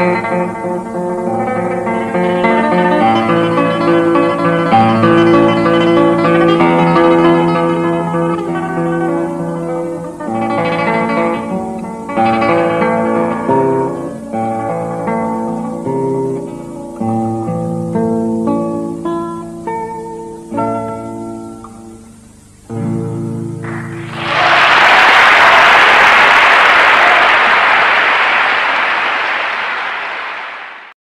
Música